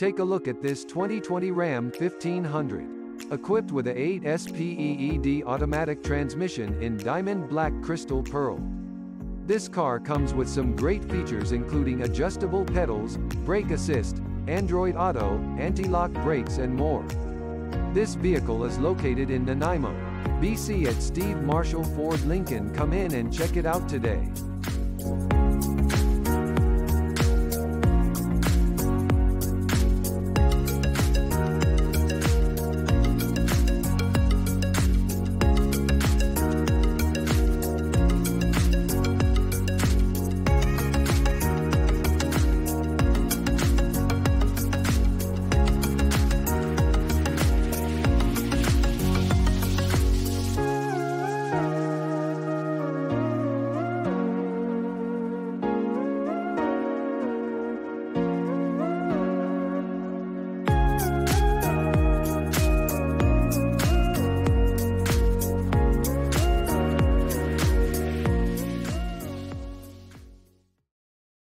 Take a look at this 2020 Ram 1500. Equipped with a 8 SPEED automatic transmission in diamond black crystal pearl. This car comes with some great features including adjustable pedals, brake assist, Android Auto, anti-lock brakes and more. This vehicle is located in Nanaimo, BC at Steve Marshall Ford Lincoln. Come in and check it out today.